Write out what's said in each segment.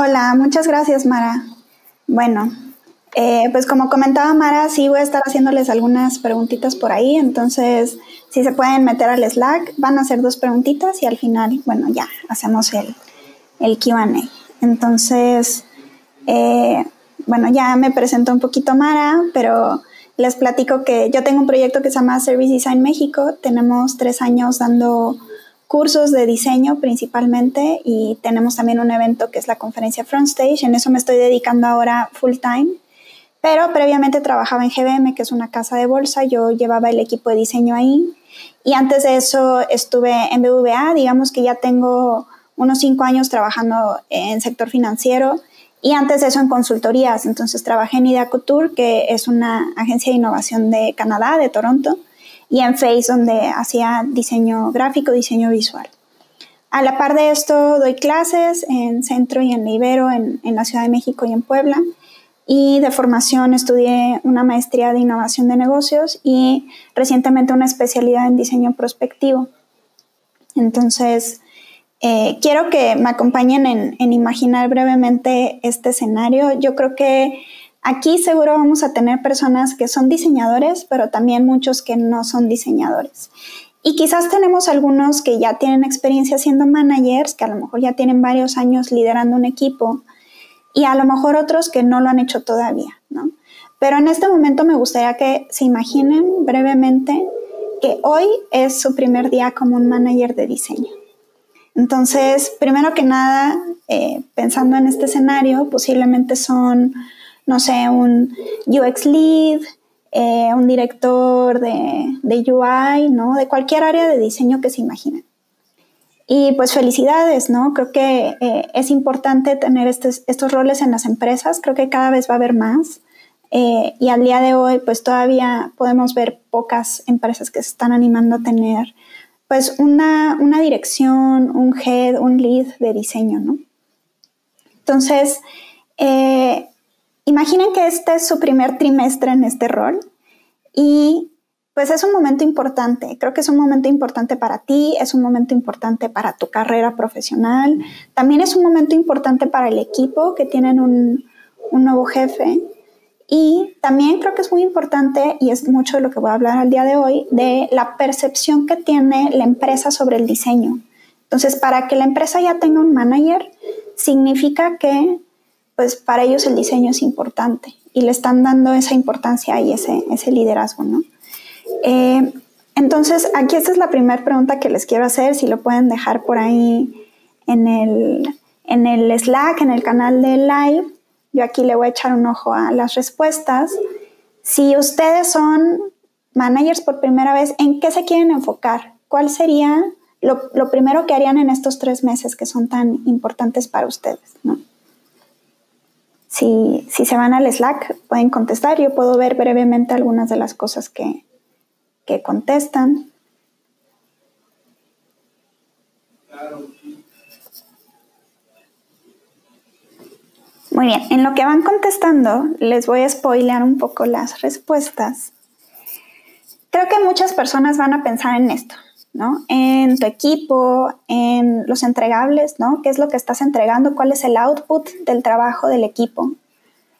Hola, muchas gracias Mara. Bueno, eh, pues como comentaba Mara, sí voy a estar haciéndoles algunas preguntitas por ahí, entonces si se pueden meter al Slack, van a hacer dos preguntitas y al final, bueno, ya hacemos el, el QA. Entonces, eh, bueno, ya me presentó un poquito Mara, pero les platico que yo tengo un proyecto que se llama Service Design México. Tenemos tres años dando cursos de diseño principalmente y tenemos también un evento que es la conferencia Frontstage. En eso me estoy dedicando ahora full time. Pero previamente trabajaba en GBM, que es una casa de bolsa. Yo llevaba el equipo de diseño ahí. Y antes de eso estuve en BVA. Digamos que ya tengo unos cinco años trabajando en sector financiero y antes de eso en consultorías. Entonces trabajé en Idea Couture, que es una agencia de innovación de Canadá, de Toronto, y en Face, donde hacía diseño gráfico, diseño visual. A la par de esto, doy clases en Centro y en Libero, en, en la Ciudad de México y en Puebla. Y de formación estudié una maestría de innovación de negocios y recientemente una especialidad en diseño prospectivo. Entonces, eh, quiero que me acompañen en, imaginar brevemente este escenario. Yo creo que aquí seguro vamos a tener personas que son diseñadores, pero también muchos que no son diseñadores. Y quizás tenemos algunos que ya tienen experiencia siendo managers, que a lo mejor ya tienen varios años liderando un equipo, y a lo mejor otros que no lo han hecho todavía, ¿no? Pero en este momento me gustaría que se imaginen brevemente que hoy es su primer día como un manager de diseño. Entonces, primero que nada, eh, pensando en este escenario, posiblemente son, no sé, un UX lead, eh, un director de, UI, ¿no? De cualquier área de diseño que se imaginen. Y pues felicidades, ¿no? Creo que eh, es importante tener estos, estos, roles en las empresas, creo que cada vez va a haber más. y al día de hoy, pues todavía podemos ver pocas empresas que se están animando a tener pues una, dirección, un head, un lead de diseño, ¿no? Entonces, eh, imaginen que este es su primer trimestre en este rol y pues es un momento importante. Creo que es un momento importante para ti, es un momento importante para tu carrera profesional, también es un momento importante para el equipo que tienen un, un nuevo jefe y también creo que es muy importante, y es mucho de lo que voy a hablar al día de hoy, de la percepción que tiene la empresa sobre el diseño. Entonces, para que la empresa ya tenga un manager, significa que pues para ellos el diseño es importante y le están dando esa importancia y ese, ese liderazgo, ¿no? Eh, entonces, aquí esta es la primera pregunta que les quiero hacer, si lo pueden dejar por ahí en el, en el Slack, en el canal de Live. Yo aquí le voy a echar un ojo a las respuestas. Si ustedes son managers por primera vez, ¿en qué se quieren enfocar? ¿Cuál sería lo, primero que harían en estos tres meses que son tan importantes para ustedes? Si, se van al Slack, pueden contestar. Yo puedo ver brevemente algunas de las cosas que, que contestan. Muy bien, en lo que van contestando, les voy a spoilear un poco las respuestas. Creo que muchas personas van a pensar en esto, ¿no? En tu equipo, en los entregables, ¿no? ¿Qué es lo que estás entregando? ¿Cuál es el output del trabajo del equipo?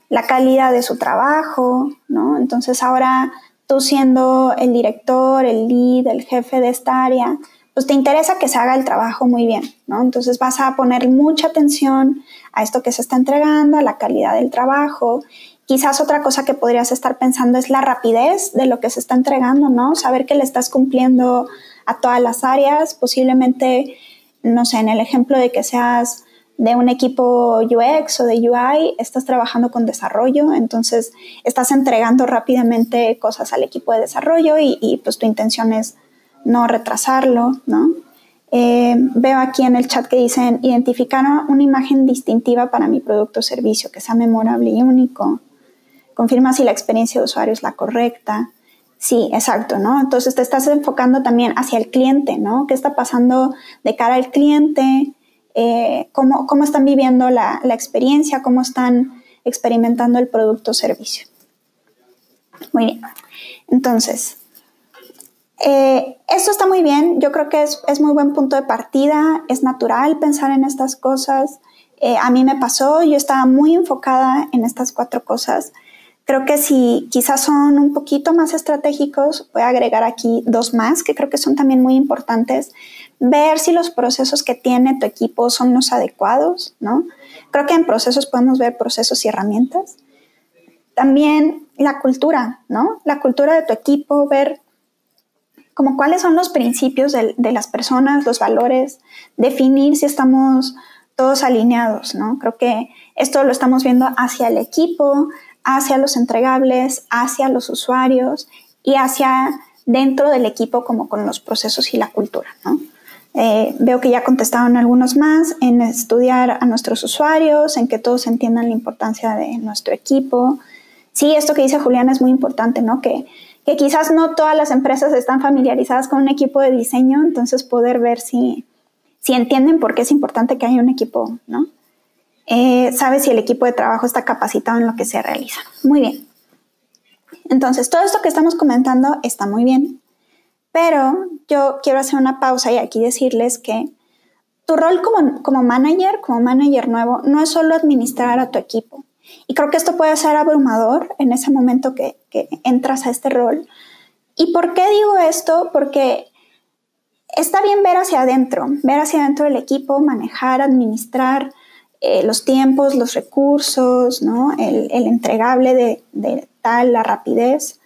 La calidad de su trabajo, ¿no? Entonces ahora tú siendo el director, el lead, el jefe de esta área, pues te interesa que se haga el trabajo muy bien, ¿no? Entonces vas a poner mucha atención a esto que se está entregando, a la calidad del trabajo. Quizás otra cosa que podrías estar pensando es la rapidez de lo que se está entregando, ¿no? Saber que le estás cumpliendo a todas las áreas, posiblemente, no sé, en el ejemplo de que seas de un equipo UX o de UI, estás trabajando con desarrollo, entonces estás entregando rápidamente cosas al equipo de desarrollo y, pues tu intención es no retrasarlo, ¿no? Eh, veo aquí en el chat que dicen identificar una imagen distintiva para mi producto o servicio que sea memorable y único. Confirma si la experiencia de usuario es la correcta. Sí, exacto, ¿no? Entonces te estás enfocando también hacia el cliente, ¿no? ¿Qué está pasando de cara al cliente? Eh, cómo, cómo, están viviendo la, la, experiencia? ¿Cómo están experimentando el producto o servicio? Muy bien. Entonces, eh, esto está muy bien, yo creo que es, muy buen punto de partida, es natural pensar en estas cosas. Eh, a mí me pasó, yo estaba muy enfocada en estas cuatro cosas. Creo que si quizás son un poquito más estratégicos, voy a agregar aquí dos más que creo que son también muy importantes. Ver si los procesos que tiene tu equipo son los adecuados, ¿no? Creo que en procesos podemos ver procesos y herramientas. También la cultura, ¿no? La cultura de tu equipo, ver como cuáles son los principios de, de las personas, los valores, definir si estamos todos alineados, ¿no? Creo que esto lo estamos viendo hacia el equipo, hacia los entregables, hacia los usuarios y hacia dentro del equipo como con los procesos y la cultura. Eh, veo que ya contestaron algunos más en estudiar a nuestros usuarios, en que todos entiendan la importancia de nuestro equipo. Sí, esto que dice Juliana es muy importante, ¿no? Que, que quizás no todas las empresas están familiarizadas con un equipo de diseño, entonces poder ver si, si entienden por qué es importante que haya un equipo, ¿no? Eh, sabe si el equipo de trabajo está capacitado en lo que se realiza. Muy bien. Entonces, todo esto que estamos comentando está muy bien, pero yo quiero hacer una pausa y aquí decirles que tu rol como, como manager, como manager nuevo, no es solo administrar a tu equipo. Y creo que esto puede ser abrumador en ese momento que, que entras a este rol. ¿Y por qué digo esto? Porque está bien ver hacia adentro, ver hacia adentro del equipo, manejar, administrar, eh, los tiempos, los recursos, ¿no? el, entregable de, de, tal, la rapidez.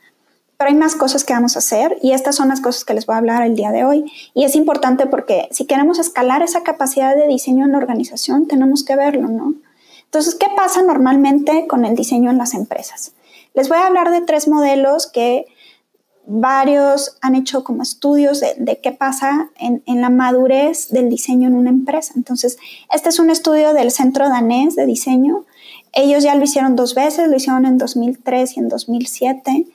Pero hay más cosas que vamos a hacer y estas son las cosas que les voy a hablar el día de hoy. Y es importante porque si queremos escalar esa capacidad de diseño en la organización, tenemos que verlo, ¿no? Entonces, ¿qué pasa normalmente con el diseño en las empresas? Les voy a hablar de tres modelos que varios han hecho como estudios de, qué pasa en, la madurez del diseño en una empresa. Entonces, este es un estudio del Centro Danés de Diseño. Ellos ya lo hicieron dos veces, lo hicieron en 2003 y en 2007.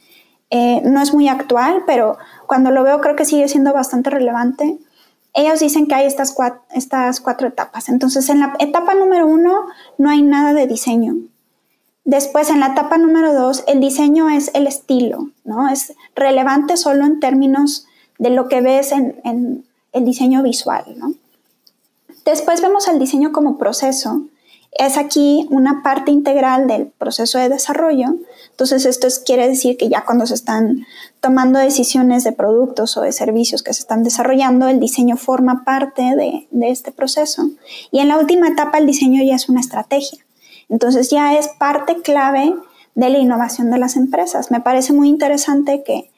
Eh, no es muy actual, pero cuando lo veo creo que sigue siendo bastante relevante. Ellos dicen que hay estas estas cuatro etapas. Entonces, en la etapa número uno no hay nada de diseño. Después, en la etapa número dos, el diseño es el estilo, ¿no? Es relevante solo en términos de lo que ves en, el diseño visual. Después vemos el diseño como proceso. Es aquí una parte integral del proceso de desarrollo. Entonces, esto quiere decir que ya cuando se están tomando decisiones de productos o de servicios que se están desarrollando, el diseño forma parte de este proceso. Y en la última etapa, el diseño ya es una estrategia. Entonces ya es parte clave de la innovación de las empresas. Me parece muy interesante que,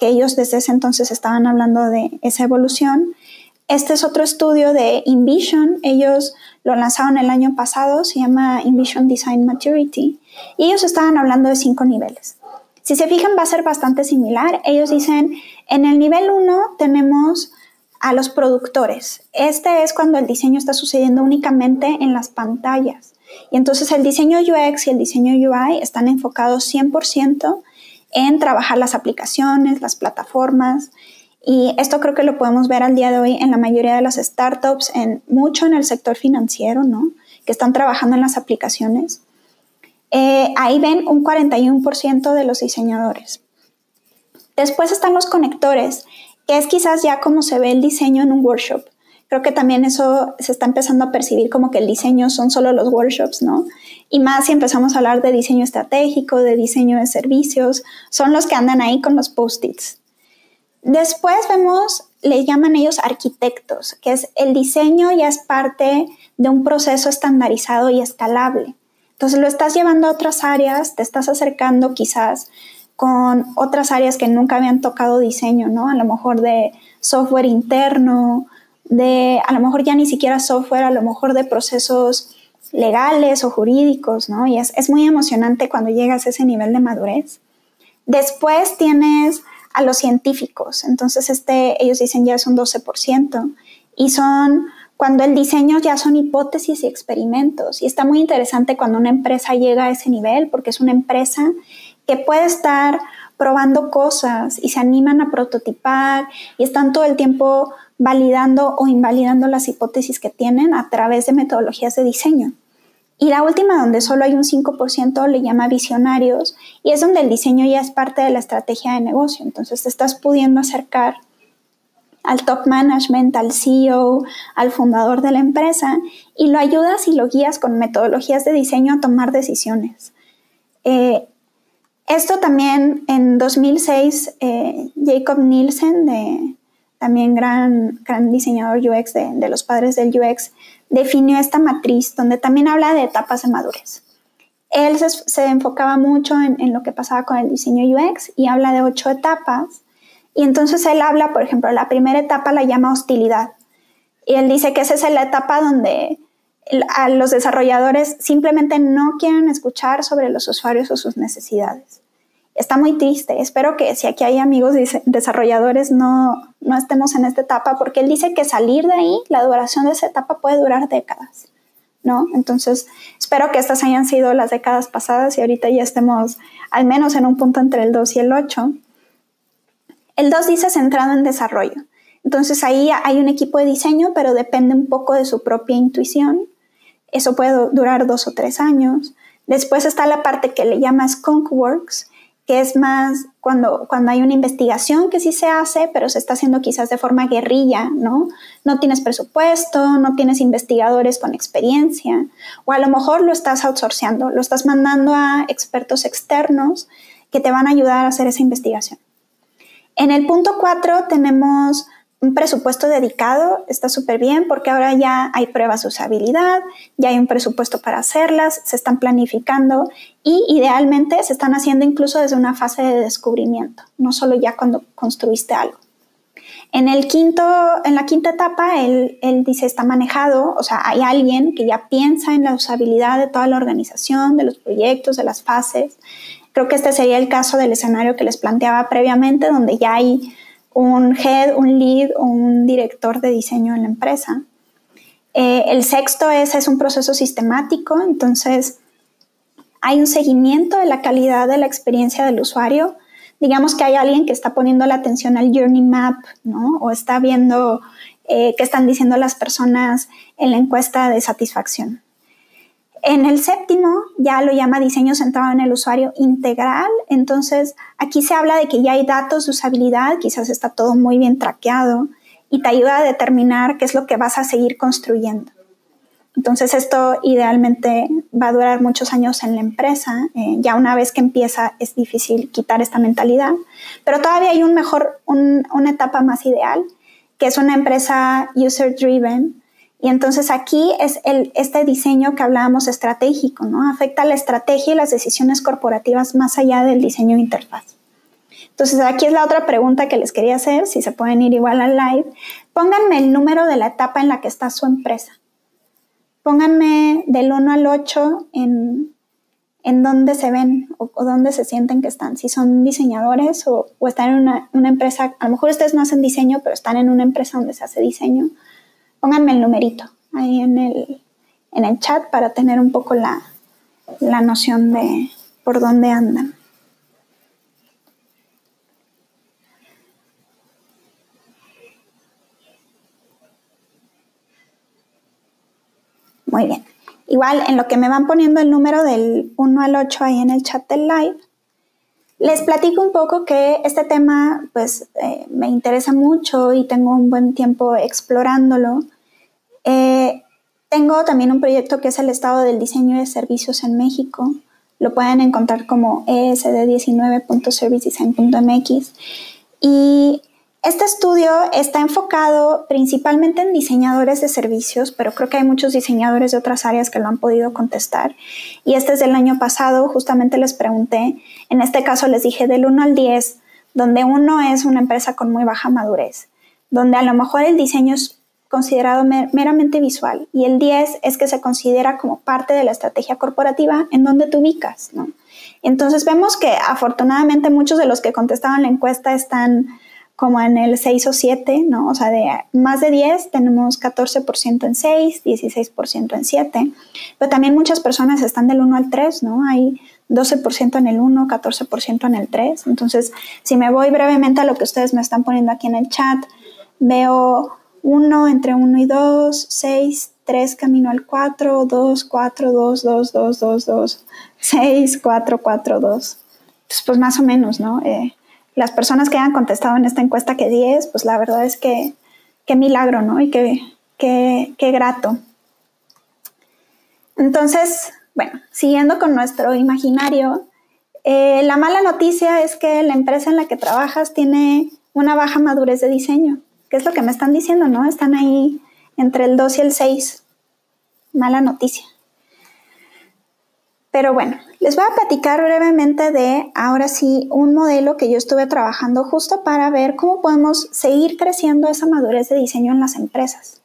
ellos desde ese entonces estaban hablando de esa evolución. Este es otro estudio de InVision. Ellos lo lanzaron el año pasado, se llama InVision Design Maturity. Y ellos estaban hablando de cinco niveles. Si se fijan, va a ser bastante similar. Ellos dicen, en el nivel 1 tenemos a los productores. Este es cuando el diseño está sucediendo únicamente en las pantallas. Y entonces el diseño UX y el diseño UI están enfocados 100% en trabajar las aplicaciones, las plataformas. Y esto creo que lo podemos ver al día de hoy en la mayoría de las startups, en, mucho en el sector financiero, ¿no? Que están trabajando en las aplicaciones. Eh, ahí ven un 41% de los diseñadores. Después están los conectores, que es quizás ya como se ve el diseño en un workshop creo que también eso se está empezando a percibir como que el diseño son solo los workshops, ¿no? Y más si empezamos a hablar de diseño estratégico, de diseño de servicios, son los que andan ahí con los post-its. Después vemos, le llaman ellos arquitectos, que es el diseño ya es parte de un proceso estandarizado y escalable. Entonces lo estás llevando a otras áreas, te estás acercando quizás con otras áreas que nunca habían tocado diseño, ¿no? A lo mejor de software interno de a lo mejor ya ni siquiera software, a lo mejor de procesos legales o jurídicos, ¿no? Y es, muy emocionante cuando llegas a ese nivel de madurez. Después tienes a los científicos, entonces este, ellos dicen ya es un 12%, y son cuando el diseño ya son hipótesis y experimentos, y está muy interesante cuando una empresa llega a ese nivel, porque es una empresa que puede estar probando cosas y se animan a prototipar y están todo el tiempo validando o invalidando las hipótesis que tienen a través de metodologías de diseño. Y la última, donde solo hay un 5%, le llama visionarios y es donde el diseño ya es parte de la estrategia de negocio. Entonces te estás pudiendo acercar al top management, al CEO, al fundador de la empresa y lo ayudas y lo guías con metodologías de diseño a tomar decisiones. Eh, esto también en 2006, eh, Jacob Nielsen, de, también gran, gran diseñador UX de, los padres del UX, definió esta matriz donde también habla de etapas de madurez. Él se, enfocaba mucho en, en, lo que pasaba con el diseño UX y habla de ocho etapas. Y entonces él habla, por ejemplo, la primera etapa la llama hostilidad. Y él dice que esa es la etapa donde a los desarrolladores simplemente no quieren escuchar sobre los usuarios o sus necesidades. Está muy triste. Espero que si aquí hay amigos desarrolladores no, no estemos en esta etapa porque él dice que salir de ahí, la duración de esa etapa puede durar décadas. ¿no? Entonces, espero que estas hayan sido las décadas pasadas y ahorita ya estemos al menos en un punto entre el 2 y el 8. El 2 dice centrado en desarrollo. Entonces ahí hay un equipo de diseño, pero depende un poco de su propia intuición. Eso puede durar dos o tres años. Después está la parte que le llama Skunk Works, que es más cuando, cuando hay una investigación que sí se hace, pero se está haciendo quizás de forma guerrilla, ¿no? No tienes presupuesto, no tienes investigadores con experiencia, o a lo mejor lo estás outsourceando, lo estás mandando a expertos externos que te van a ayudar a hacer esa investigación. En el punto 4 tenemos un presupuesto dedicado, está súper bien porque ahora ya hay pruebas de usabilidad, ya hay un presupuesto para hacerlas, se están planificando y idealmente se están haciendo incluso desde una fase de descubrimiento, no solo ya cuando construiste algo. En, el quinto, en la quinta etapa, él, él dice está manejado, o sea, hay alguien que ya piensa en la usabilidad de toda la organización, de los proyectos, de las fases. Creo que este sería el caso del escenario que les planteaba previamente, donde ya hay un head, un lead o un director de diseño en la empresa. Eh, el sexto es, es un proceso sistemático, entonces hay un seguimiento de la calidad de la experiencia del usuario. Digamos que hay alguien que está poniendo la atención al journey map, ¿no? O está viendo eh, qué están diciendo las personas en la encuesta de satisfacción. En el séptimo ya lo llama diseño centrado en el usuario integral, entonces aquí se habla de que ya hay datos de usabilidad, quizás está todo muy bien traqueado y te ayuda a determinar qué es lo que vas a seguir construyendo. Entonces esto idealmente va a durar muchos años en la empresa. Eh, ya una vez que empieza es difícil quitar esta mentalidad, pero todavía hay un mejor, una etapa más ideal, que es una empresa user driven, y entonces aquí es el, este diseño que hablábamos estratégico, ¿no? Afecta la estrategia y las decisiones corporativas más allá del diseño de interfaz. Entonces aquí es la otra pregunta que les quería hacer, si se pueden ir igual al live. Pónganme el número de la etapa en la que está su empresa. Pónganme del 1 al 8 en, en dónde se ven o, dónde se sienten que están. Si son diseñadores o, están en una, una, empresa, a lo mejor ustedes no hacen diseño, pero están en una empresa donde se hace diseño pónganme el numerito ahí en el, en el chat para tener un poco la, la noción de por dónde andan. Muy bien. Igual en lo que me van poniendo el número del 1 al 8 ahí en el chat del live, les platico un poco que este tema pues eh, me interesa mucho y tengo un buen tiempo explorándolo. Eh, tengo también un proyecto que es el estado del diseño de servicios en México. Lo pueden encontrar como esd19.servicedesign.mx. Y este estudio está enfocado principalmente en diseñadores de servicios, pero creo que hay muchos diseñadores de otras áreas que lo han podido contestar. Y este es del año pasado, justamente les pregunté, en este caso les dije del 1 al 10, donde uno es una empresa con muy baja madurez, donde a lo mejor el diseño es considerado meramente visual y el 10 es que se considera como parte de la estrategia corporativa en donde te ubicas. Entonces vemos que afortunadamente muchos de los que contestaban la encuesta están como en el 6 o 7, ¿no? O sea, de más de 10 tenemos 14% en 6, 16% en 7, pero también muchas personas están del 1 al 3, ¿no? Hay 12% en el 1, 14% en el 3. Entonces, si me voy brevemente a lo que ustedes me están poniendo aquí en el chat, veo 1 entre 1 y 2, 6, 3 camino al 4, 2, 4, 2, 2, 2, 2, 2, 6, 4, 4, 2. Entonces, pues más o menos, ¿no? Eh, las personas que hayan contestado en esta encuesta que 10, pues la verdad es que qué milagro, ¿no? Y qué, qué, qué grato. Entonces, bueno, siguiendo con nuestro imaginario, eh, la mala noticia es que la empresa en la que trabajas tiene una baja madurez de diseño, que es lo que me están diciendo, ¿no? Están ahí entre el 2 y el 6. Mala noticia. Pero bueno, les voy a platicar brevemente de, ahora sí, un modelo que yo estuve trabajando justo para ver cómo podemos seguir creciendo esa madurez de diseño en las empresas.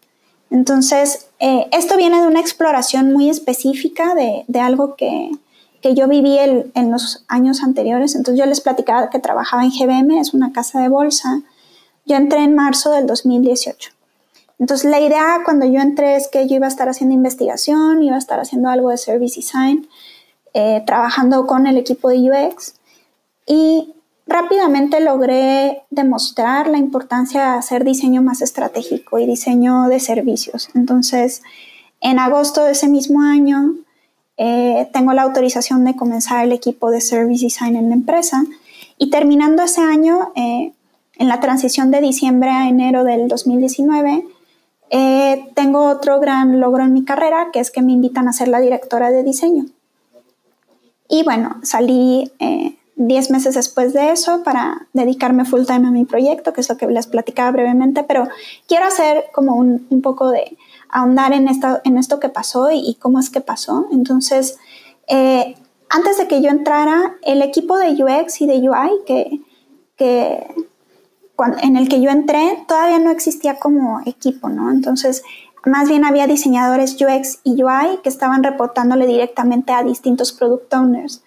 Entonces, eh, esto viene de una exploración muy específica de, algo que, yo viví en los años anteriores. Entonces, yo les platicaba que trabajaba en GBM, es una casa de bolsa. Yo entré en marzo del 2018. Entonces, la idea cuando yo entré es que yo iba a estar haciendo investigación, iba a estar haciendo algo de service design eh, trabajando con el equipo de UX y rápidamente logré demostrar la importancia de hacer diseño más estratégico y diseño de servicios. Entonces, en agosto de ese mismo año, eh, tengo la autorización de comenzar el equipo de Service Design en la empresa y terminando ese año, eh, en la transición de diciembre a enero del 2019, tengo otro gran logro en mi carrera, que es que me invitan a ser la directora de diseño. Y bueno, salí 10 eh, meses después de eso para dedicarme full time a mi proyecto, que es lo que les platicaba brevemente, pero quiero hacer como un, un poco de ahondar en, esta, en esto que pasó y, cómo es que pasó. Entonces, eh, antes de que yo entrara, el equipo de UX y de UI que, que en el que yo entré todavía no existía como equipo, ¿no? Entonces, más bien había diseñadores UX y UI que estaban reportándole directamente a distintos product owners.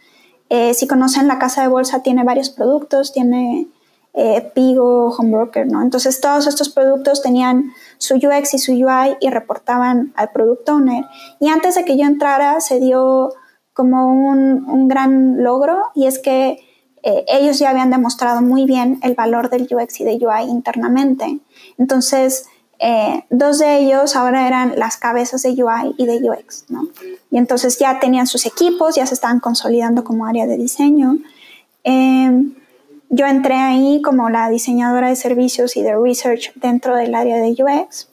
Eh, si conocen la casa de bolsa, tiene varios productos, tiene eh, Pigo, Homebroker, ¿no? Entonces todos estos productos tenían su UX y su UI y reportaban al product owner. Y antes de que yo entrara se dio como un, gran logro y es que eh, ellos ya habían demostrado muy bien el valor del UX y de UI internamente. Entonces, eh, dos de ellos ahora eran las cabezas de UI y de UX, ¿no? Y entonces ya tenían sus equipos, ya se estaban consolidando como área de diseño. Em, yo entré ahí como la diseñadora de servicios y de research dentro del área de UX.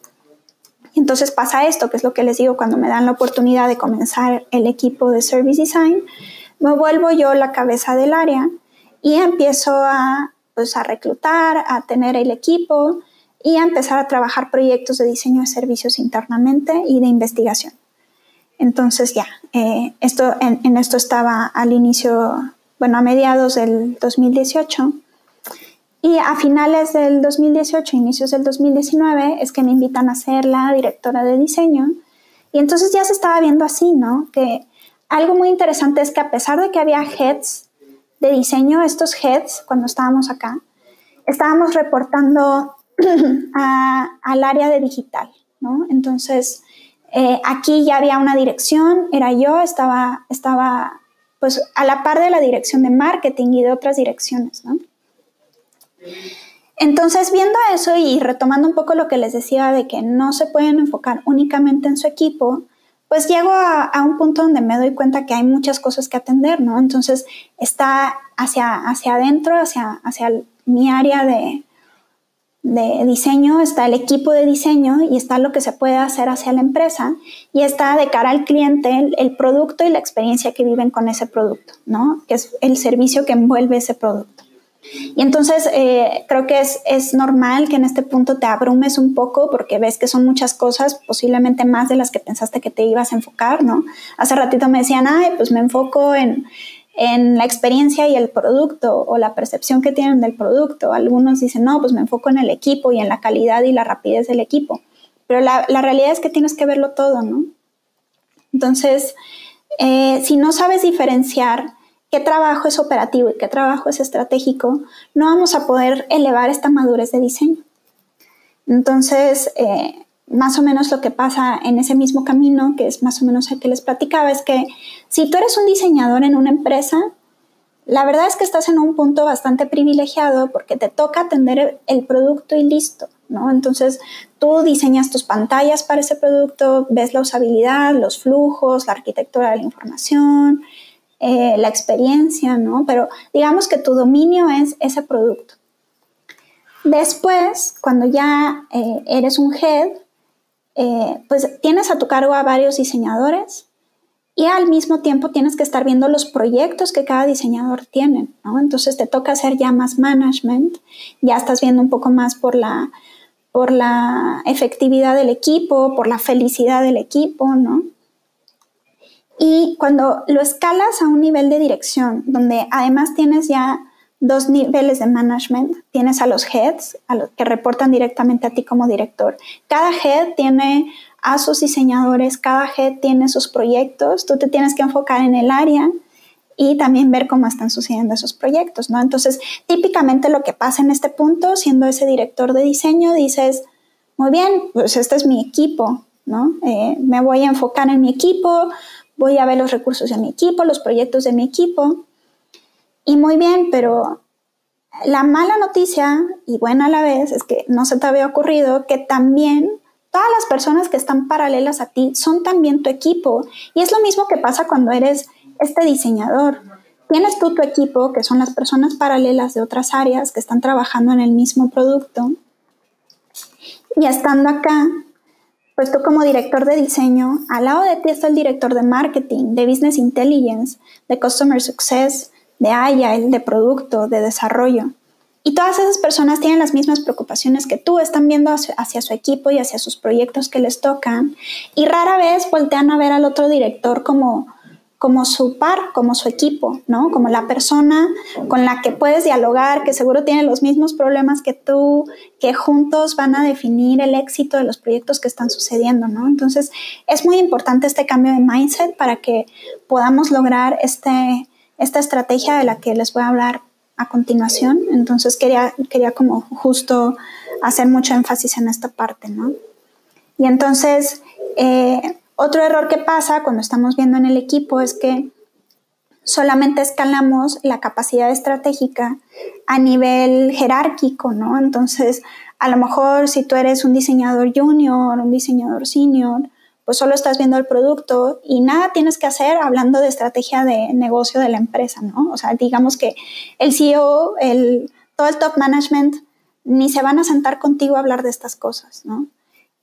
Y entonces pasa esto, que es lo que les digo cuando me dan la oportunidad de comenzar el equipo de Service Design, me vuelvo yo la cabeza del área y empiezo a, pues, a reclutar, a tener el equipo, y a empezar a trabajar proyectos de diseño de servicios internamente y de investigación. Entonces ya, eh, esto, en, esto estaba al inicio, bueno, a mediados del 2018 y a finales del 2018, inicios del 2019, es que me invitan a ser la directora de diseño y entonces ya se estaba viendo así, ¿no? Que algo muy interesante es que a pesar de que había heads de diseño, estos heads, cuando estábamos acá, estábamos reportando al área de digital, ¿no? Entonces, eh, aquí ya había una dirección, era yo, estaba, estaba pues a la par de la dirección de marketing y de otras direcciones, ¿no? Entonces, viendo eso y retomando un poco lo que les decía de que no se pueden enfocar únicamente en su equipo, pues llego a, un punto donde me doy cuenta que hay muchas cosas que atender, ¿no? Entonces, está hacia, hacia adentro, hacia, hacia mi área de, de diseño, está el equipo de diseño y está lo que se puede hacer hacia la empresa y está de cara al cliente el, producto y la experiencia que viven con ese producto, ¿no? Que es el servicio que envuelve ese producto. Y entonces eh, creo que es, es, normal que en este punto te abrumes un poco porque ves que son muchas cosas, posiblemente más de las que pensaste que te ibas a enfocar, ¿no? Hace ratito me decían, ay, pues me enfoco en, en la experiencia y el producto o la percepción que tienen del producto. Algunos dicen, no, pues me enfoco en el equipo y en la calidad y la rapidez del equipo. Pero la, realidad es que tienes que verlo todo, ¿no? Entonces, eh, si no sabes diferenciar qué trabajo es operativo y qué trabajo es estratégico, no vamos a poder elevar esta madurez de diseño. Entonces, eh, más o menos lo que pasa en ese mismo camino, que es más o menos el que les platicaba, es que si tú eres un diseñador en una empresa, la verdad es que estás en un punto bastante privilegiado porque te toca atender el producto y listo, ¿no? Entonces tú diseñas tus pantallas para ese producto, ves la usabilidad, los flujos, la arquitectura de la información, eh, la experiencia, ¿no? Pero digamos que tu dominio es ese producto. Después, cuando ya eh, eres un head, eh, pues tienes a tu cargo a varios diseñadores y al mismo tiempo tienes que estar viendo los proyectos que cada diseñador tiene, ¿no? Entonces te toca hacer ya más management, ya estás viendo un poco más por la, por la efectividad del equipo, por la felicidad del equipo, ¿no? Y cuando lo escalas a un nivel de dirección, donde además tienes ya dos niveles de management, tienes a los heads, a los que reportan directamente a ti como director. Cada head tiene a sus diseñadores, cada head tiene sus proyectos, tú te tienes que enfocar en el área y también ver cómo están sucediendo esos proyectos, ¿no? Entonces, típicamente lo que pasa en este punto, siendo ese director de diseño, dices, muy bien, pues este es mi equipo, ¿no? Eh, me voy a enfocar en mi equipo, voy a ver los recursos de mi equipo, los proyectos de mi equipo, y muy bien, pero la mala noticia, y buena a la vez, es que no se te había ocurrido que también Todas las personas que están paralelas a ti son también tu equipo. Y es lo mismo que pasa cuando eres este diseñador. Tienes tú tu equipo, que son las personas paralelas de otras áreas que están trabajando en el mismo producto. Y estando acá, pues tú como director de diseño, al lado de ti está el director de marketing, de business intelligence, de customer success, de agile, de producto, de desarrollo. Y todas esas personas tienen las mismas preocupaciones que tú, están viendo hacia, su equipo y hacia sus proyectos que les tocan y rara vez voltean a ver al otro director como, como su par, como su equipo, ¿no? Como la persona con la que puedes dialogar, que seguro tiene los mismos problemas que tú, que juntos van a definir el éxito de los proyectos que están sucediendo, ¿no? Entonces, es muy importante este cambio de mindset para que podamos lograr este, esta estrategia de la que les voy a hablar a continuación. Entonces quería, quería como justo hacer mucho énfasis en esta parte, ¿no? Y entonces, eh, otro error que pasa cuando estamos viendo en el equipo es que solamente escalamos la capacidad estratégica a nivel jerárquico, ¿no? Entonces, a lo mejor si tú eres un diseñador junior, un diseñador senior, pues solo estás viendo el producto y nada tienes que hacer hablando de estrategia de negocio de la empresa, ¿no? O sea, digamos que el CEO, el, todo el top management, ni se van a sentar contigo a hablar de estas cosas, ¿no?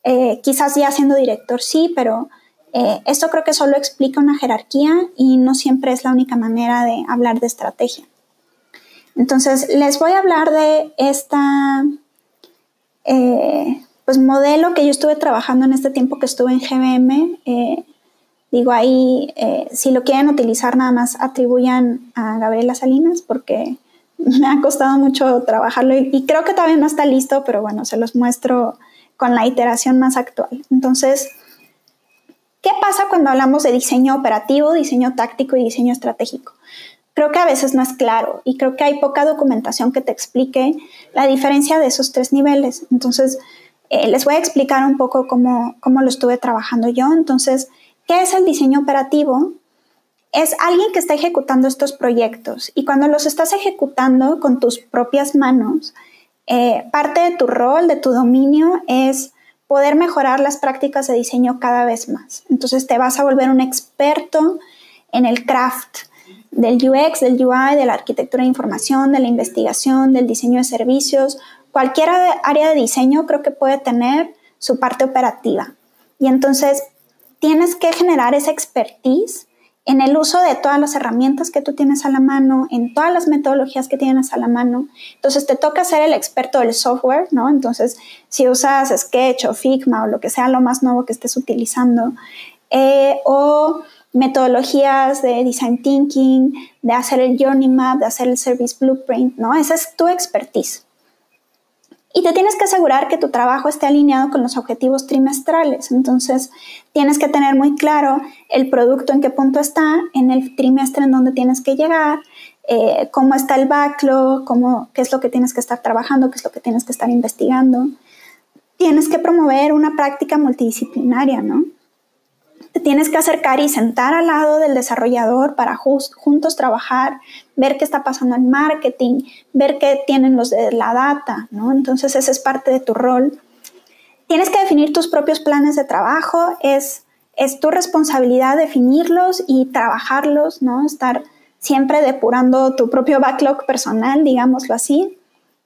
Eh, quizás ya siendo director sí, pero eh, esto creo que solo explica una jerarquía y no siempre es la única manera de hablar de estrategia. Entonces, les voy a hablar de esta... Eh, pues modelo que yo estuve trabajando en este tiempo que estuve en GBM. Eh, digo ahí, eh, si lo quieren utilizar nada más atribuyan a Gabriela Salinas porque me ha costado mucho trabajarlo y, creo que todavía no está listo, pero bueno, se los muestro con la iteración más actual. Entonces, ¿qué pasa cuando hablamos de diseño operativo, diseño táctico y diseño estratégico? Creo que a veces no es claro y creo que hay poca documentación que te explique la diferencia de esos tres niveles. Entonces, eh, les voy a explicar un poco cómo, cómo lo estuve trabajando yo. Entonces, ¿qué es el diseño operativo? Es alguien que está ejecutando estos proyectos y cuando los estás ejecutando con tus propias manos, eh, parte de tu rol, de tu dominio, es poder mejorar las prácticas de diseño cada vez más. Entonces te vas a volver un experto en el craft del UX, del UI, de la arquitectura de información, de la investigación, del diseño de servicios, cualquier área de diseño creo que puede tener su parte operativa. Y entonces tienes que generar esa expertise en el uso de todas las herramientas que tú tienes a la mano, en todas las metodologías que tienes a la mano. Entonces te toca ser el experto del software, ¿no? Entonces, si usas Sketch o Figma o lo que sea lo más nuevo que estés utilizando, eh, o metodologías de design thinking, de hacer el journey map, de hacer el service blueprint, ¿no? Esa es tu expertise. Y te tienes que asegurar que tu trabajo esté alineado con los objetivos trimestrales. Entonces, tienes que tener muy claro el producto en qué punto está, en el trimestre en donde tienes que llegar, eh, cómo está el backlog, cómo, qué es lo que tienes que estar trabajando, qué es lo que tienes que estar investigando. Tienes que promover una práctica multidisciplinaria, ¿no? Te tienes que acercar y sentar al lado del desarrollador para juntos trabajar, ver qué está pasando en marketing, ver qué tienen los de la data, ¿no? Entonces ese es parte de tu rol. Tienes que definir tus propios planes de trabajo, es es tu responsabilidad definirlos y trabajarlos, ¿no? Estar siempre depurando tu propio backlog personal, digámoslo así.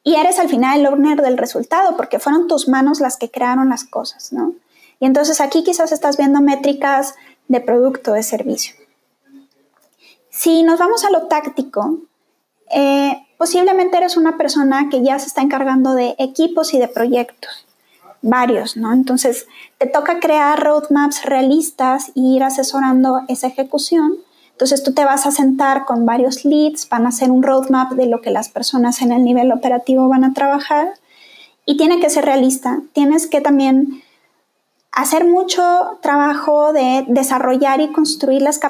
Y eres al final el owner del resultado porque fueron tus manos las que crearon las cosas, ¿no? Y entonces aquí quizás estás viendo métricas de producto, de servicio. Si nos vamos a lo táctico, eh, posiblemente eres una persona que ya se está encargando de equipos y de proyectos, varios, ¿no? Entonces, te toca crear roadmaps realistas e ir asesorando esa ejecución. Entonces, tú te vas a sentar con varios leads, van a hacer un roadmap de lo que las personas en el nivel operativo van a trabajar y tiene que ser realista. Tienes que también hacer mucho trabajo de desarrollar y construir las,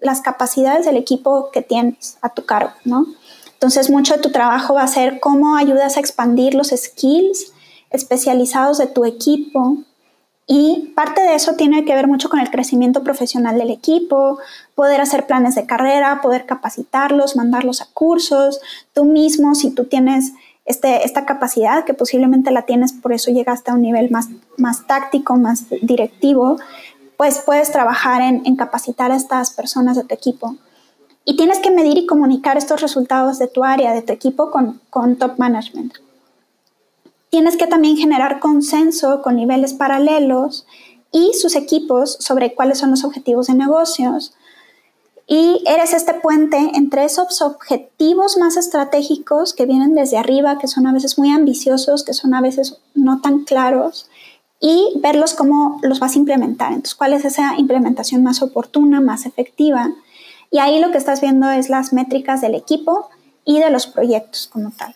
las capacidades del equipo que tienes a tu cargo, ¿no? Entonces, mucho de tu trabajo va a ser cómo ayudas a expandir los skills especializados de tu equipo. Y parte de eso tiene que ver mucho con el crecimiento profesional del equipo, poder hacer planes de carrera, poder capacitarlos, mandarlos a cursos. Tú mismo, si tú tienes este, esta capacidad, que posiblemente la tienes, por eso llegaste a un nivel más, más táctico, más directivo, pues puedes trabajar en, en capacitar a estas personas de tu equipo. Y tienes que medir y comunicar estos resultados de tu área, de tu equipo con, con top management. Tienes que también generar consenso con niveles paralelos y sus equipos sobre cuáles son los objetivos de negocios. Y eres este puente entre esos objetivos más estratégicos que vienen desde arriba, que son a veces muy ambiciosos, que son a veces no tan claros, y verlos cómo los vas a implementar. Entonces, cuál es esa implementación más oportuna, más efectiva y ahí lo que estás viendo es las métricas del equipo y de los proyectos como tal.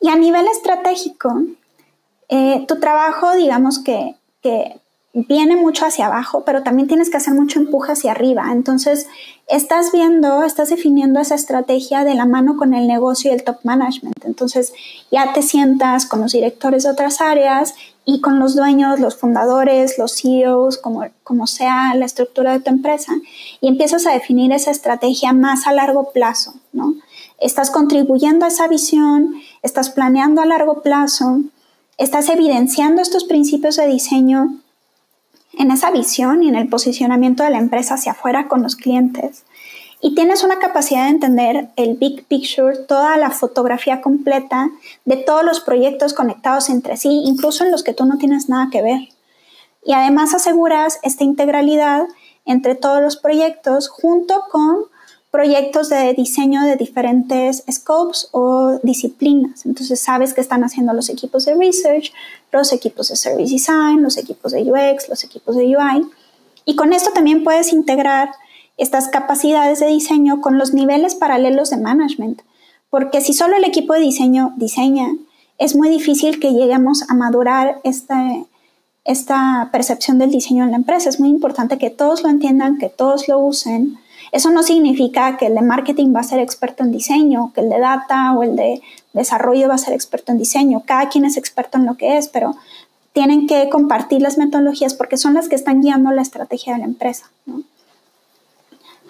Y a nivel estratégico, eh, tu trabajo, digamos que, que viene mucho hacia abajo, pero también tienes que hacer mucho empuje hacia arriba. Entonces, estás viendo, estás definiendo esa estrategia de la mano con el negocio y el top management. Entonces, ya te sientas con los directores de otras áreas y con los dueños, los fundadores, los CEOs, como, como sea la estructura de tu empresa, y empiezas a definir esa estrategia más a largo plazo, ¿no? Estás contribuyendo a esa visión, estás planeando a largo plazo, estás evidenciando estos principios de diseño en esa visión y en el posicionamiento de la empresa hacia afuera con los clientes y tienes una capacidad de entender el big picture, toda la fotografía completa de todos los proyectos conectados entre sí, incluso en los que tú no tienes nada que ver. Y además aseguras esta integralidad entre todos los proyectos junto con proyectos de diseño de diferentes scopes o disciplinas. Entonces sabes que están haciendo los equipos de research, los equipos de service design, los equipos de UX, los equipos de UI. Y con esto también puedes integrar estas capacidades de diseño con los niveles paralelos de management, porque si solo el equipo de diseño diseña, es muy difícil que lleguemos a madurar esta, esta percepción del diseño en la empresa. Es muy importante que todos lo entiendan, que todos lo usen. Eso no significa que el de marketing va a ser experto en diseño, que el de data o el de desarrollo va a ser experto en diseño. Cada quien es experto en lo que es, pero tienen que compartir las metodologías porque son las que están guiando la estrategia de la empresa. ¿no?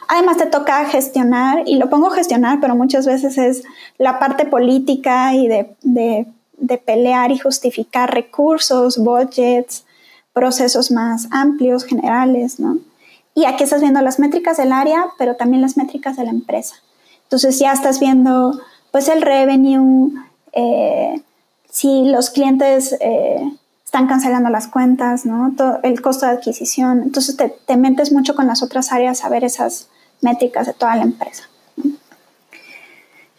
Además te toca gestionar, y lo pongo gestionar, pero muchas veces es la parte política y de, pelear y justificar recursos, budgets, procesos más amplios, generales, ¿no? Y aquí estás viendo las métricas del área, pero también las métricas de la empresa. Entonces ya estás viendo, pues, el revenue, eh, si los clientes eh, están cancelando las cuentas, ¿no? Todo el costo de adquisición. Entonces te, te metes mucho con las otras áreas a ver esas, métricas de toda la empresa.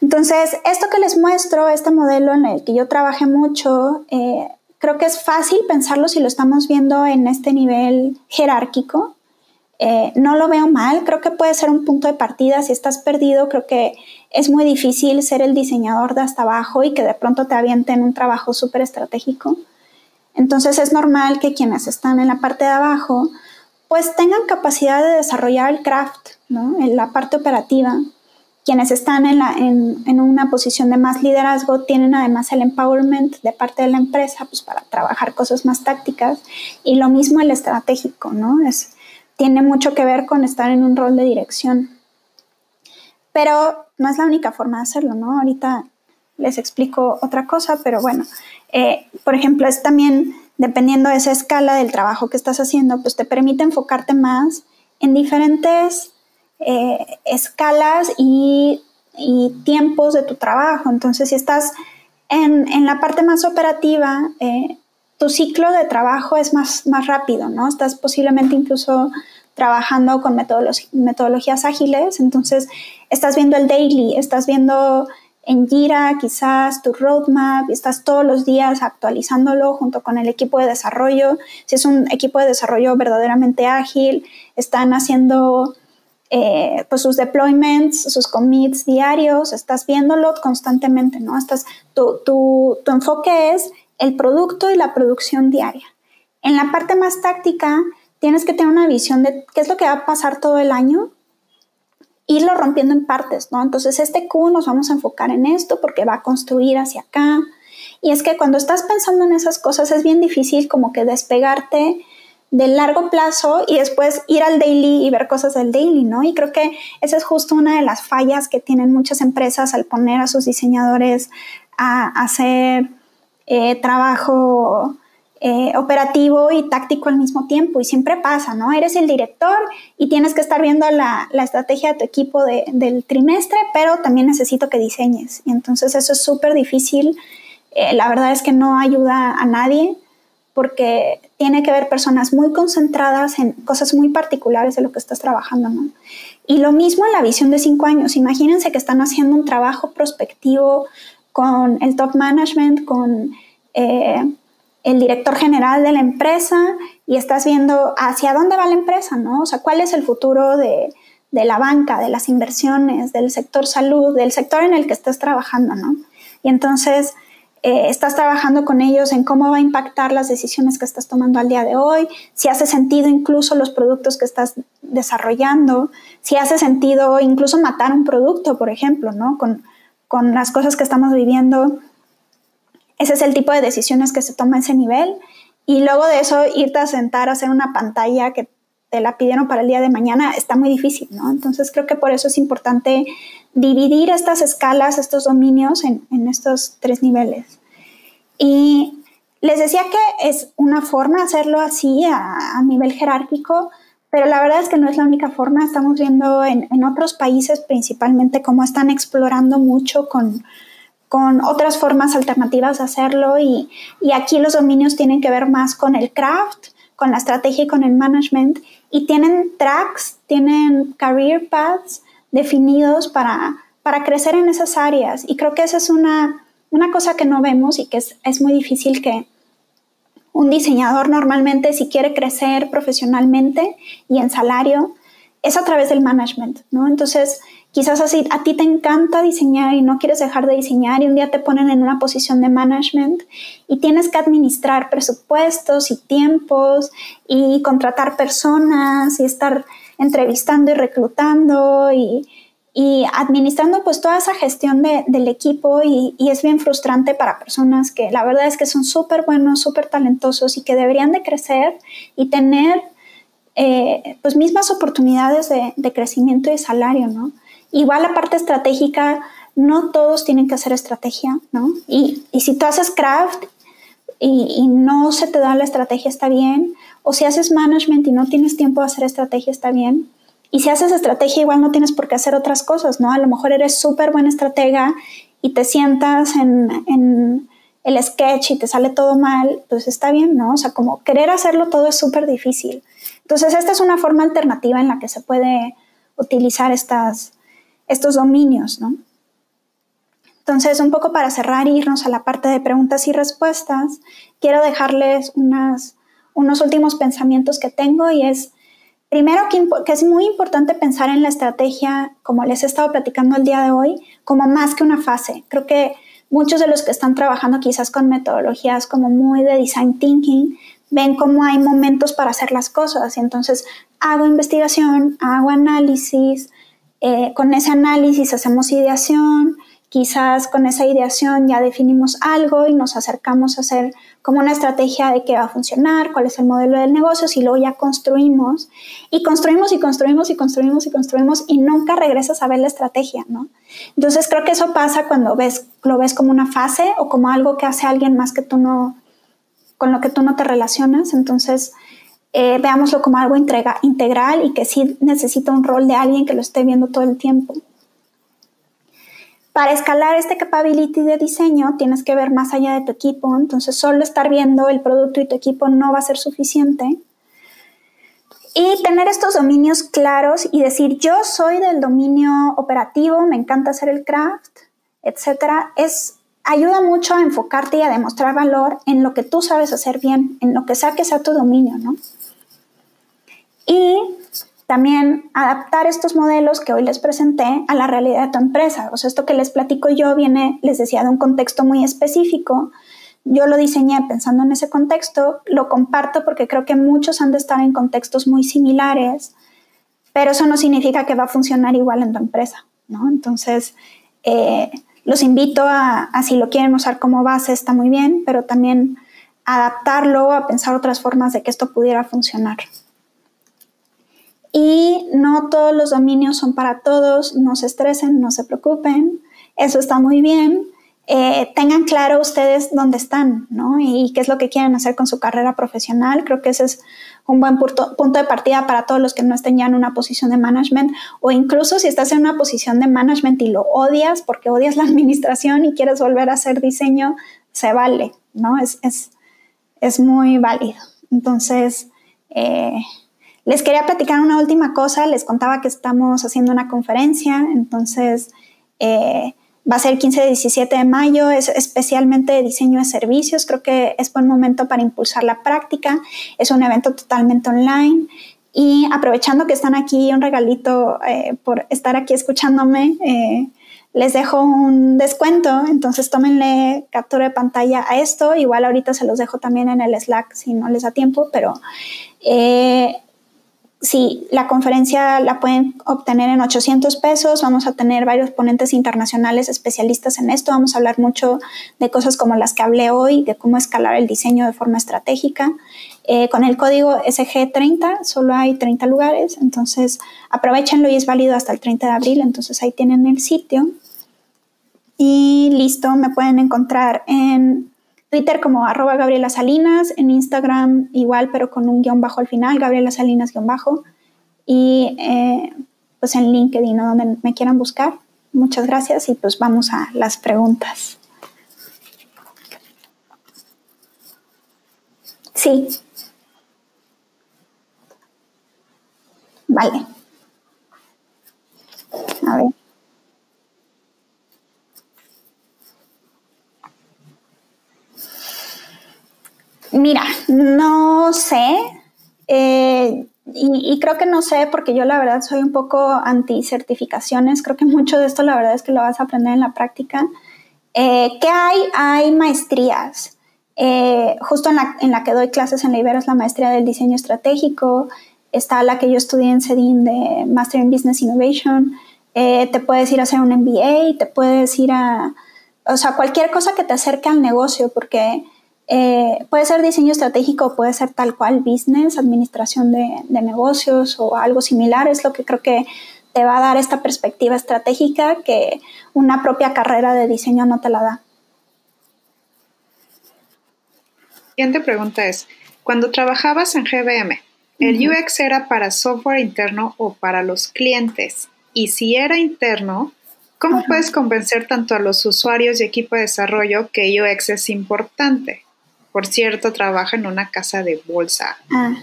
Entonces, esto que les muestro, este modelo en el que yo trabajé mucho, eh, creo que es fácil pensarlo si lo estamos viendo en este nivel jerárquico. Eh, no lo veo mal, creo que puede ser un punto de partida. Si estás perdido, creo que es muy difícil ser el diseñador de hasta abajo y que de pronto te avienten un trabajo súper estratégico. Entonces es normal que quienes están en la parte de abajo pues tengan capacidad de desarrollar el craft, ¿no? en la parte operativa. Quienes están en, en, una posición de más liderazgo tienen además el empowerment de parte de la empresa pues, para trabajar cosas más tácticas y lo mismo el estratégico, ¿no? Es, tiene mucho que ver con estar en un rol de dirección. Pero no es la única forma de hacerlo, ¿no? Ahorita les explico otra cosa, pero bueno, eh, por ejemplo, es también dependiendo de esa escala del trabajo que estás haciendo, pues te permite enfocarte más en diferentes eh, escalas y, tiempos de tu trabajo. Entonces, si estás en, la parte más operativa, eh, tu ciclo de trabajo es más, más rápido, ¿no? Estás posiblemente incluso trabajando con metodologías ágiles, entonces estás viendo el daily, estás viendo en Gira quizás tu roadmap, estás todos los días actualizándolo junto con el equipo de desarrollo. Si es un equipo de desarrollo verdaderamente ágil, están haciendo eh, pues sus deployments, sus commits diarios, estás viéndolo constantemente, ¿no? Estás, tu, tu, tu enfoque es el producto y la producción diaria. En la parte más táctica, tienes que tener una visión de qué es lo que va a pasar todo el año, irlo rompiendo en partes, ¿no? Entonces, este Q nos vamos a enfocar en esto porque va a construir hacia acá. Y es que cuando estás pensando en esas cosas es bien difícil como que despegarte del largo plazo y después ir al daily y ver cosas del daily, ¿no? Y creo que esa es justo una de las fallas que tienen muchas empresas al poner a sus diseñadores a hacer eh, trabajo eh, operativo y táctico al mismo tiempo. Y siempre pasa, ¿no? Eres el director y tienes que estar viendo la, estrategia de tu equipo del trimestre, pero también necesito que diseñes. Y entonces eso es súper difícil. Eh, la verdad es que no ayuda a nadie porque tiene que ver personas muy concentradas en cosas muy particulares de lo que estás trabajando, ¿no? Y lo mismo en la visión de cinco años. Imagínense que están haciendo un trabajo prospectivo con el top management, con eh, el director general de la empresa y estás viendo hacia dónde va la empresa, ¿no? O sea, cuál es el futuro de, la banca, de las inversiones, del sector salud, del sector en el que estás trabajando, ¿no? Y entonces eh, estás trabajando con ellos en cómo va a impactar las decisiones que estás tomando al día de hoy, si hace sentido incluso los productos que estás desarrollando, si hace sentido incluso matar un producto, por ejemplo, ¿no? Con, con las cosas que estamos viviendo ese es el tipo de decisiones que se toma a ese nivel. Y luego de eso, irte a sentar a hacer una pantalla que te la pidieron para el día de mañana está muy difícil, ¿no? Entonces creo que por eso es importante dividir estas escalas, estos dominios en, estos tres niveles. Y les decía que es una forma hacerlo así a, nivel jerárquico, pero la verdad es que no es la única forma. Estamos viendo en, en otros países principalmente cómo están explorando mucho con, con otras formas alternativas de hacerlo y, aquí los dominios tienen que ver más con el craft, con la estrategia y con el management y tienen tracks, tienen career paths definidos para, para crecer en esas áreas y creo que esa es una, una cosa que no vemos y que es, es muy difícil que un diseñador normalmente si quiere crecer profesionalmente y en salario es a través del management, ¿no? Entonces, Quizás así a ti te encanta diseñar y no quieres dejar de diseñar y un día te ponen en una posición de management y tienes que administrar presupuestos y tiempos y contratar personas y estar entrevistando y reclutando y, administrando pues toda esa gestión del equipo y, es bien frustrante para personas que la verdad es que son súper buenos, súper talentosos y que deberían de crecer y tener eh, pues mismas oportunidades de, de crecimiento y salario, ¿no? Igual la parte estratégica, no todos tienen que hacer estrategia, ¿no? Y, si tú haces craft y, no se te da la estrategia, está bien. O si haces management y no tienes tiempo de hacer estrategia, está bien. Y si haces estrategia, igual no tienes por qué hacer otras cosas, ¿no? A lo mejor eres súper buena estratega y te sientas en, en, el sketch y te sale todo mal, pues está bien, ¿no? O sea, como querer hacerlo todo es súper difícil. Entonces, esta es una forma alternativa en la que se puede utilizar estas, estos dominios, ¿no? Entonces, un poco para cerrar e irnos a la parte de preguntas y respuestas, quiero dejarles unos últimos pensamientos que tengo y es, primero, que, que, es muy importante pensar en la estrategia, como les he estado platicando el día de hoy, como más que una fase. Creo que muchos de los que están trabajando quizás con metodologías como muy de design thinking, ven cómo hay momentos para hacer las cosas y entonces hago investigación, hago análisis, eh, con ese análisis hacemos ideación, quizás con esa ideación ya definimos algo y nos acercamos a hacer como una estrategia de qué va a funcionar, cuál es el modelo del negocio, y luego ya construimos y construimos y construimos y construimos y construimos y nunca regresas a ver la estrategia, ¿no? Entonces creo que eso pasa cuando ves, lo ves como una fase o como algo que hace alguien más que tú no, con lo que tú no te relacionas. Entonces, eh, veámoslo como algo integral y que sí necesita un rol de alguien que lo esté viendo todo el tiempo. Para escalar este capability de diseño tienes que ver más allá de tu equipo, entonces solo estar viendo el producto y tu equipo no va a ser suficiente. Y tener estos dominios claros y decir, yo soy del dominio operativo, me encanta hacer el craft, etcétera, es ayuda mucho a enfocarte y a demostrar valor en lo que tú sabes hacer bien, en lo que sea que sea tu dominio, ¿no? Y también adaptar estos modelos que hoy les presenté a la realidad de tu empresa. O sea, esto que les platico yo viene, les decía, de un contexto muy específico. Yo lo diseñé pensando en ese contexto, lo comparto porque creo que muchos han de estar en contextos muy similares, pero eso no significa que va a funcionar igual en tu empresa, ¿no? Entonces, eh, los invito a, si lo quieren usar como base, está muy bien, pero también adaptarlo a pensar otras formas de que esto pudiera funcionar. Y no todos los dominios son para todos, no se estresen, no se preocupen, eso está muy bien. Eh, tengan claro ustedes dónde están, ¿no? Y qué es lo que quieren hacer con su carrera profesional. Creo que ese es un buen punto, de partida para todos los que no estén ya en una posición de management o incluso si estás en una posición de management y lo odias porque odias la administración y quieres volver a hacer diseño, se vale, ¿no? Es, es, es muy válido. Entonces, eh, les quería platicar una última cosa. Les contaba que estamos haciendo una conferencia, entonces... Eh, Va a ser el 15 y 17 de mayo, es especialmente de diseño de servicios. Creo que es buen momento para impulsar la práctica. Es un evento totalmente online. Y aprovechando que están aquí, un regalito eh, por estar aquí escuchándome, eh, les dejo un descuento. Entonces tómenle captura de pantalla a esto. Igual ahorita se los dejo también en el Slack si no les da tiempo, pero Sí, la conferencia la pueden obtener en 800 pesos. Vamos a tener varios ponentes internacionales especialistas en esto. Vamos a hablar mucho de cosas como las que hablé hoy, de cómo escalar el diseño de forma estratégica. Eh, con el código SG30 solo hay 30 lugares, entonces aprovechenlo y es válido hasta el 30 de abril. Entonces ahí tienen el sitio. Y listo, me pueden encontrar en Twitter como arroba Gabriela Salinas, en Instagram igual, pero con un guion bajo al final, Gabriela Salinas guion bajo, y eh, pues en LinkedIn, ¿no? donde me quieran buscar. Muchas gracias y pues vamos a las preguntas. Sí. Vale. A ver. Mira, no sé. Eh, y, creo que no sé porque yo la verdad soy un poco anti certificaciones. Creo que mucho de esto la verdad es que lo vas a aprender en la práctica. Eh, ¿Qué hay? Hay maestrías. Eh, justo en la, en la, que doy clases en la Ibero es la maestría del diseño estratégico. Está la que yo estudié en CEDIN de Master in Business Innovation. te puedes ir a hacer un MBA, te puedes ir a, o sea, cualquier cosa que te acerque al negocio, porque eh, puede ser diseño estratégico, puede ser tal cual business, administración de, negocios o algo similar. Es lo que creo que te va a dar esta perspectiva estratégica que una propia carrera de diseño no te la da. Siguiente pregunta es, cuando trabajabas en GBM, ¿el UX era para software interno o para los clientes? Y si era interno, ¿cómo puedes convencer tanto a los usuarios y equipo de desarrollo que UX es importante? Por cierto, trabaja en una casa de bolsa. Ah.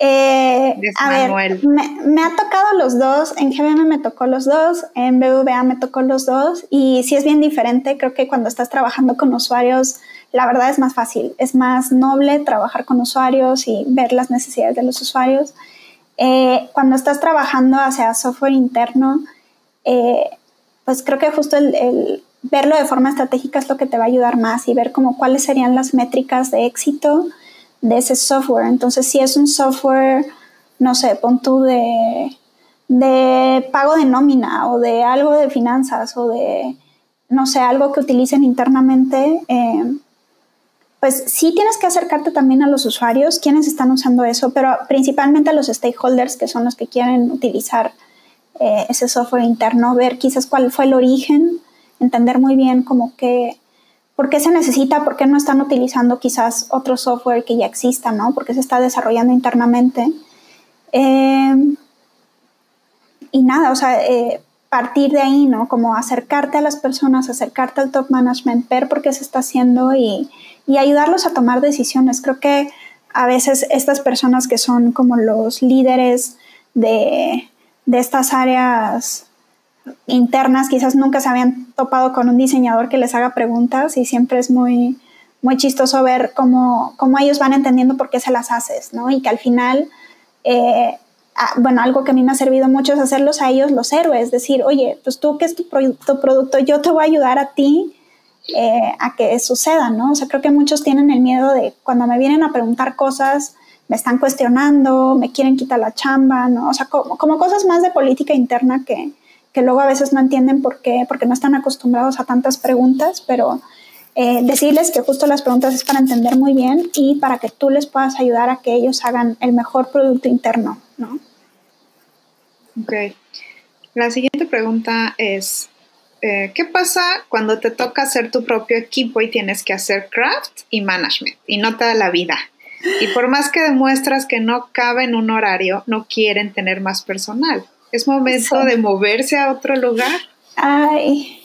Eh, a ver, me, ha tocado los dos, en GBM me tocó los dos, en BVA me tocó los dos y sí es bien diferente, creo que cuando estás trabajando con usuarios, la verdad es más fácil, es más noble trabajar con usuarios y ver las necesidades de los usuarios. Eh, cuando estás trabajando hacia software interno, eh, pues creo que justo el, verlo de forma estratégica es lo que te va a ayudar más y ver como cuáles serían las métricas de éxito de ese software. Entonces, si es un software, no sé, pon tú de, de pago de nómina o de algo de finanzas o de, no sé, algo que utilicen internamente, eh, pues sí tienes que acercarte también a los usuarios, quienes están usando eso, pero principalmente a los stakeholders, que son los que quieren utilizar eh, ese software interno, ver quizás cuál fue el origen entender muy bien como qué, por qué se necesita, por qué no están utilizando quizás otro software que ya exista, ¿no? Porque se está desarrollando internamente. Em, y nada, o sea, eh, partir de ahí, ¿no? Como acercarte a las personas, acercarte al top management, ver por qué se está haciendo y, y ayudarlos a tomar decisiones. Creo que a veces estas personas que son como los líderes de, de estas áreas internas quizás nunca se habían topado con un diseñador que les haga preguntas y siempre es muy, muy chistoso ver cómo, cómo ellos van entendiendo por qué se las haces, ¿no? Y que al final, eh, ah, bueno, algo que a mí me ha servido mucho es hacerlos a ellos los héroes, decir, oye, pues tú que es tu, producto, yo te voy a ayudar a ti eh, a que suceda, ¿no? O sea, creo que muchos tienen el miedo de cuando me vienen a preguntar cosas, me están cuestionando, me quieren quitar la chamba, ¿no? O sea, como, como cosas más de política interna que, que luego a veces no entienden por qué, porque no están acostumbrados a tantas preguntas, pero eh, decirles que justo las preguntas es para entender muy bien y para que tú les puedas ayudar a que ellos hagan el mejor producto interno, ¿no? Ok. La siguiente pregunta es, eh, ¿qué pasa cuando te toca hacer tu propio equipo y tienes que hacer craft y management y no te la vida? Y por más que demuestras que no cabe en un horario, no quieren tener más personal. ¿Es momento de moverse a otro lugar? Ay,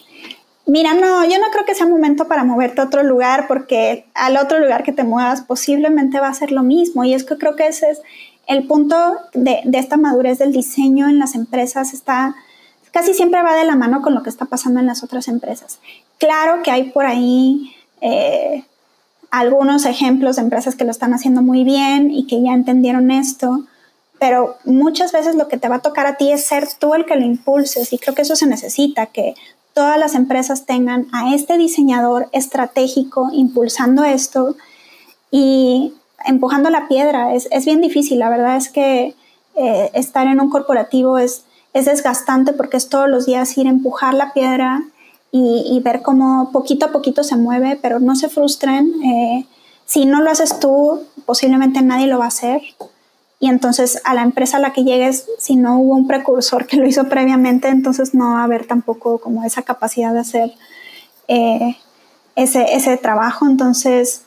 mira, no, yo no creo que sea momento para moverte a otro lugar porque al otro lugar que te muevas posiblemente va a ser lo mismo. Y es que creo que ese es el punto de, esta madurez del diseño en las empresas. Está casi siempre va de la mano con lo que está pasando en las otras empresas. Claro que hay por ahí eh, algunos ejemplos de empresas que lo están haciendo muy bien y que ya entendieron esto, pero muchas veces lo que te va a tocar a ti es ser tú el que lo impulses y creo que eso se necesita, que todas las empresas tengan a este diseñador estratégico impulsando esto y empujando la piedra. Es, bien difícil, la verdad es que eh, estar en un corporativo es, es desgastante porque es todos los días ir a empujar la piedra y, ver cómo poquito a poquito se mueve, pero no se frustren. Eh, si no lo haces tú, posiblemente nadie lo va a hacer y entonces a la empresa a la que llegues, si no hubo un precursor que lo hizo previamente, entonces no va a haber tampoco como esa capacidad de hacer eh, ese, ese trabajo. Entonces,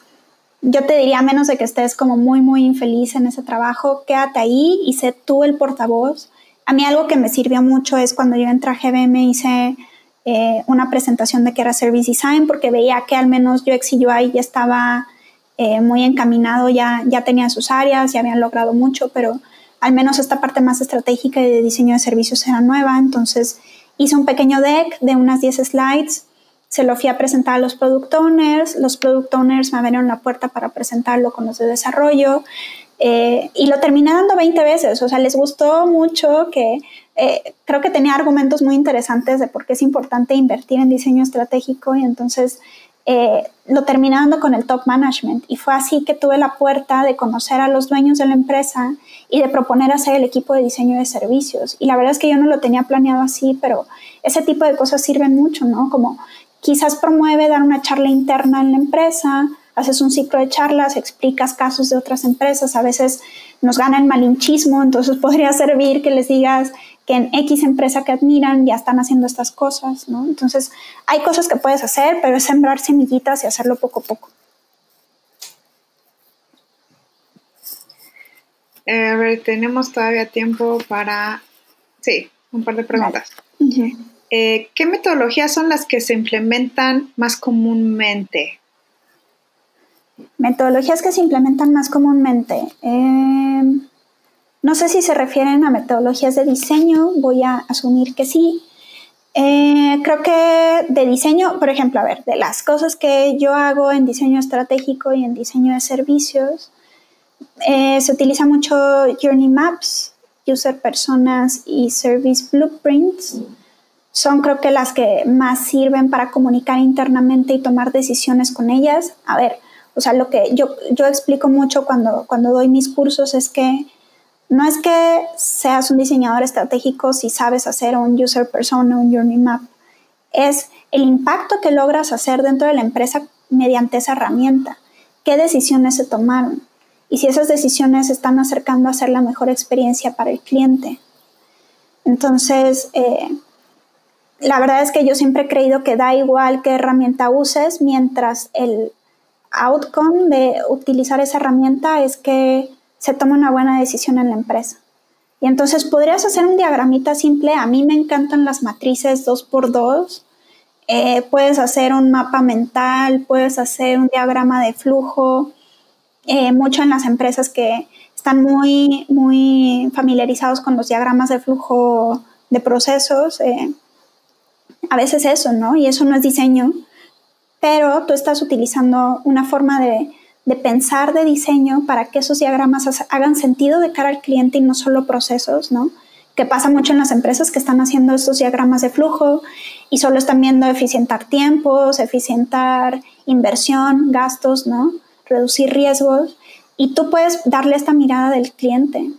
yo te diría, a menos de que estés como muy, muy infeliz en ese trabajo, quédate ahí y sé tú el portavoz. A mí algo que me sirvió mucho es cuando yo entré a GBM hice eh, una presentación de que era Service Design porque veía que al menos yo UI ya estaba eh, muy encaminado, ya, ya tenía sus áreas, ya habían logrado mucho, pero al menos esta parte más estratégica y de diseño de servicios era nueva. Entonces hice un pequeño deck de unas 10 slides, se lo fui a presentar a los product owners, los product owners me abrieron la puerta para presentarlo con los de desarrollo eh, y lo terminé dando 20 veces, o sea, les gustó mucho que eh, creo que tenía argumentos muy interesantes de por qué es importante invertir en diseño estratégico y entonces eh, lo terminé dando con el top management y fue así que tuve la puerta de conocer a los dueños de la empresa y de proponer hacer el equipo de diseño de servicios. Y la verdad es que yo no lo tenía planeado así, pero ese tipo de cosas sirven mucho, ¿no? Como quizás promueve dar una charla interna en la empresa, haces un ciclo de charlas, explicas casos de otras empresas, a veces nos gana el malinchismo, entonces podría servir que les digas, que en X empresa que admiran ya están haciendo estas cosas, ¿no? Entonces, hay cosas que puedes hacer, pero es sembrar semillitas y hacerlo poco a poco. Eh, a ver, tenemos todavía tiempo para, sí, un par de preguntas. Eh, ¿Qué metodologías son las que se implementan más comúnmente? Metodologías que se implementan más comúnmente. Eh, no sé si se refieren a metodologías de diseño, voy a asumir que sí. Eh, creo que de diseño, por ejemplo, a ver, de las cosas que yo hago en diseño estratégico y en diseño de servicios, eh, se utiliza mucho Journey Maps, User Personas y Service Blueprints. Son creo que las que más sirven para comunicar internamente y tomar decisiones con ellas. A ver, o sea, lo que yo, explico mucho cuando doy mis cursos es que no es que seas un diseñador estratégico si sabes hacer un user persona, un journey map. Es el impacto que logras hacer dentro de la empresa mediante esa herramienta. ¿Qué decisiones se tomaron? Y si esas decisiones están acercando a ser la mejor experiencia para el cliente. Entonces, eh, la verdad es que yo siempre he creído que da igual qué herramienta uses mientras el outcome de utilizar esa herramienta es que se tome una buena decisión en la empresa. Y entonces podrías hacer un diagramita simple. A mí me encantan las matrices 2x2. Eh, puedes hacer un mapa mental, puedes hacer un diagrama de flujo. Eh, mucho en las empresas que están muy, muy familiarizados con los diagramas de flujo de procesos. Eh, a veces eso, ¿no? Y eso no es diseño, pero tú estás utilizando una forma de, pensar de diseño para que esos diagramas hagan sentido de cara al cliente y no solo procesos, ¿no? Que pasa mucho en las empresas que están haciendo estos diagramas de flujo y solo están viendo eficientar tiempos, eficientar inversión, gastos, ¿no? Reducir riesgos. Y tú puedes darle esta mirada del cliente.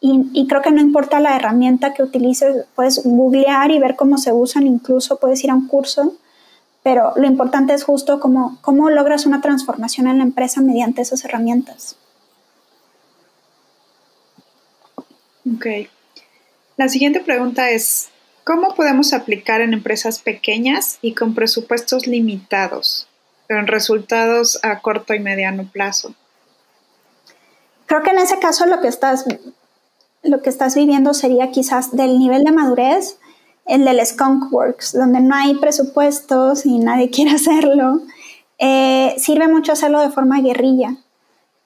Y, y, creo que no importa la herramienta que utilices, puedes googlear y ver cómo se usan, incluso puedes ir a un curso pero lo importante es justo cómo, cómo logras una transformación en la empresa mediante esas herramientas. Ok. La siguiente pregunta es, ¿cómo podemos aplicar en empresas pequeñas y con presupuestos limitados, pero en resultados a corto y mediano plazo? Creo que en ese caso lo que estás, lo que estás viviendo sería quizás del nivel de madurez el del Skunk Works, donde no hay presupuestos y nadie quiere hacerlo, eh, sirve mucho hacerlo de forma guerrilla,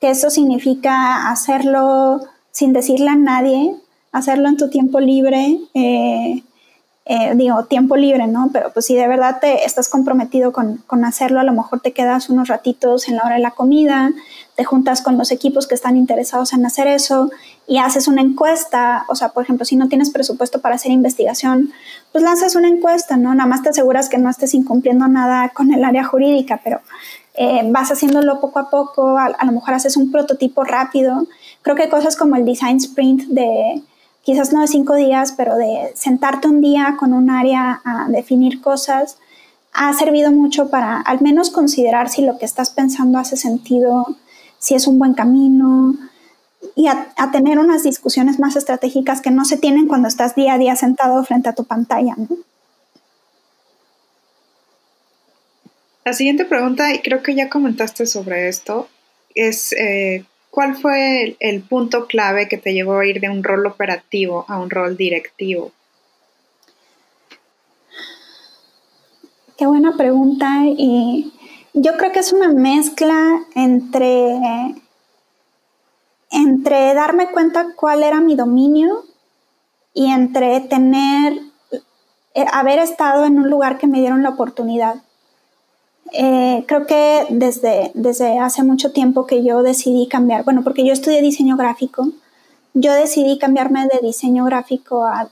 que eso significa hacerlo sin decirle a nadie, hacerlo en tu tiempo libre, eh, eh, digo, tiempo libre, ¿no? Pero pues si de verdad te estás comprometido con, con, hacerlo, a lo mejor te quedas unos ratitos en la hora de la comida, te juntas con los equipos que están interesados en hacer eso y haces una encuesta, o sea, por ejemplo, si no tienes presupuesto para hacer investigación, pues lanzas una encuesta, ¿no? Nada más te aseguras que no estés incumpliendo nada con el área jurídica, pero eh, vas haciéndolo poco a poco, a, a lo mejor haces un prototipo rápido. Creo que cosas como el design sprint de quizás no de cinco días, pero de sentarte un día con un área a definir cosas, ha servido mucho para al menos considerar si lo que estás pensando hace sentido, si es un buen camino y a, tener unas discusiones más estratégicas que no se tienen cuando estás día a día sentado frente a tu pantalla. La siguiente pregunta, y creo que ya comentaste sobre esto, es eh, ¿Cuál fue el, punto clave que te llevó a ir de un rol operativo a un rol directivo? Qué buena pregunta y yo creo que es una mezcla entre, entre darme cuenta cuál era mi dominio y entre tener, eh, haber estado en un lugar que me dieron la oportunidad. Eh, creo que desde, desde hace mucho tiempo que yo decidí cambiar, bueno, porque yo estudié diseño gráfico, yo decidí cambiarme de diseño gráfico a,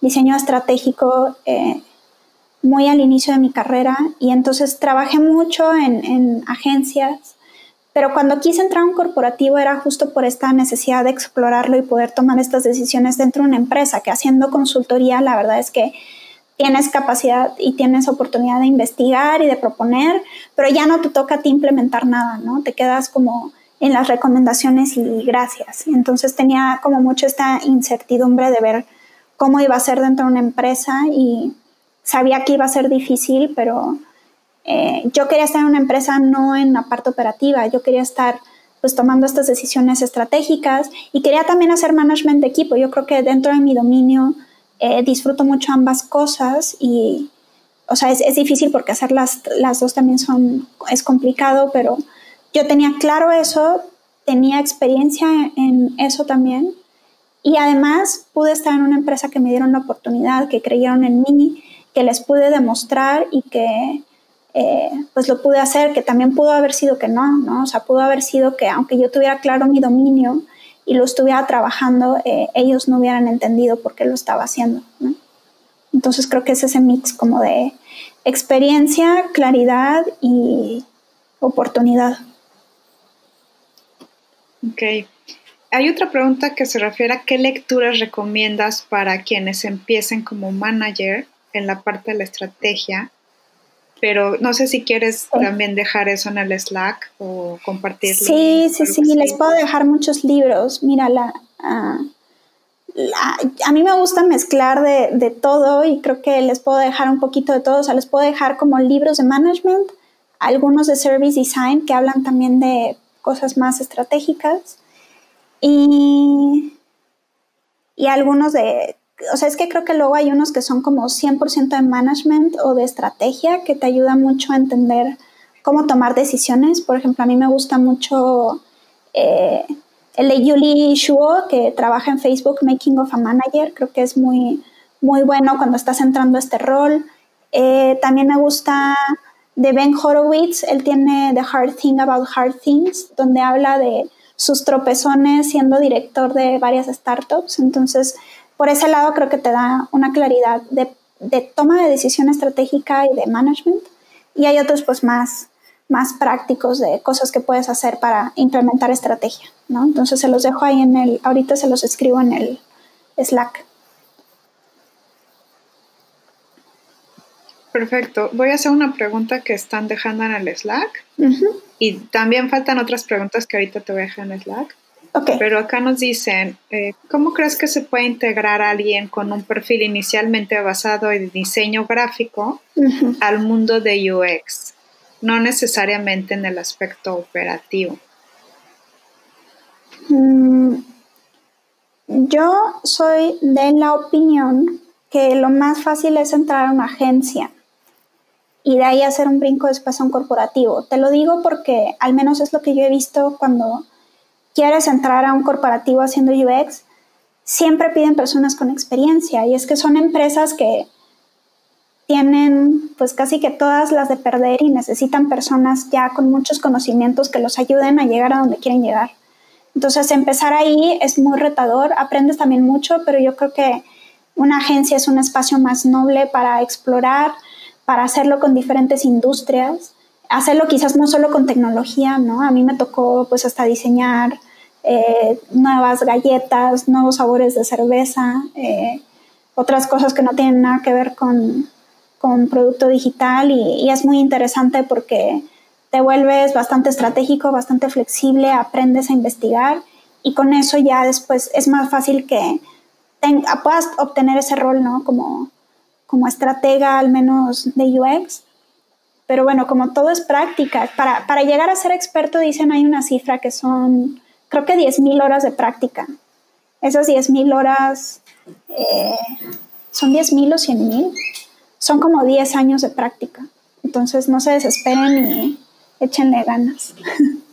diseño estratégico eh, muy al inicio de mi carrera y entonces trabajé mucho en, en agencias, pero cuando quise entrar a un corporativo era justo por esta necesidad de explorarlo y poder tomar estas decisiones dentro de una empresa, que haciendo consultoría la verdad es que tienes capacidad y tienes oportunidad de investigar y de proponer, pero ya no te toca a ti implementar nada, ¿no? Te quedas como en las recomendaciones y gracias. Entonces tenía como mucho esta incertidumbre de ver cómo iba a ser dentro de una empresa y sabía que iba a ser difícil, pero eh, yo quería estar en una empresa no en la parte operativa, yo quería estar pues tomando estas decisiones estratégicas y quería también hacer management de equipo. Yo creo que dentro de mi dominio eh, disfruto mucho ambas cosas y, o sea, es, es, difícil porque hacer las, las dos también son, es complicado, pero yo tenía claro eso, tenía experiencia en eso también y además pude estar en una empresa que me dieron la oportunidad, que creyeron en mí, que les pude demostrar y que eh, pues lo pude hacer, que también pudo haber sido que no, ¿no? O sea, pudo haber sido que aunque yo tuviera claro mi dominio, y lo estuviera trabajando, eh, ellos no hubieran entendido por qué lo estaba haciendo. Entonces creo que es ese mix como de experiencia, claridad y oportunidad. Ok. Hay otra pregunta que se refiere a qué lecturas recomiendas para quienes empiecen como manager en la parte de la estrategia pero no sé si quieres también dejar eso en el Slack o compartirlo. Sí, sí, sí, les puedo dejar muchos libros. Mira, la, ah, a mí me gusta mezclar de, de, todo y creo que les puedo dejar un poquito de todo, o sea, les puedo dejar como libros de management, algunos de service design que hablan también de cosas más estratégicas y, y algunos de, o sea, es que creo que luego hay unos que son como 100% de management o de estrategia que te ayuda mucho a entender cómo tomar decisiones. Por ejemplo, a mí me gusta mucho eh, el de Yuli Shuo, que trabaja en Facebook Making of a Manager. Creo que es muy, muy bueno cuando estás entrando a este rol. Eh, también me gusta de Ben Horowitz. Él tiene The Hard Thing About Hard Things, donde habla de sus tropezones siendo director de varias startups. Entonces, por ese lado creo que te da una claridad de, de toma de decisión estratégica y de management. Y hay otros pues más, más prácticos de cosas que puedes hacer para implementar estrategia, ¿no? Entonces se los dejo ahí en el, ahorita se los escribo en el Slack. Perfecto. Voy a hacer una pregunta que están dejando en el Slack. Y también faltan otras preguntas que ahorita te voy a dejar en el Slack. Pero acá nos dicen, eh, ¿cómo crees que se puede integrar a alguien con un perfil inicialmente basado en diseño gráfico al mundo de UX? No necesariamente en el aspecto operativo. Mm, yo soy de la opinión que lo más fácil es entrar a una agencia y de ahí hacer un brinco después a un corporativo. Te lo digo porque al menos es lo que yo he visto cuando quieres entrar a un corporativo haciendo UX, siempre piden personas con experiencia y es que son empresas que tienen pues casi que todas las de perder y necesitan personas ya con muchos conocimientos que los ayuden a llegar a donde quieren llegar. Entonces empezar ahí es muy retador, aprendes también mucho, pero yo creo que una agencia es un espacio más noble para explorar, para hacerlo con diferentes industrias, hacerlo quizás no solo con tecnología, ¿no? A mí me tocó pues hasta diseñar eh, nuevas galletas, nuevos sabores de cerveza, eh, otras cosas que no tienen nada que ver con, con producto digital y, y, es muy interesante porque te vuelves bastante estratégico, bastante flexible, aprendes a investigar y con eso ya después es más fácil que puedas obtener ese rol, ¿no? Como, como estratega al menos de UX. Pero bueno, como todo es práctica, para, para llegar a ser experto dicen hay una cifra que son creo que 10.000 horas de práctica. Esas 10.000 horas eh, son 10.000 o 100.000. Son como 10 años de práctica. Entonces no se desesperen y échenle ganas.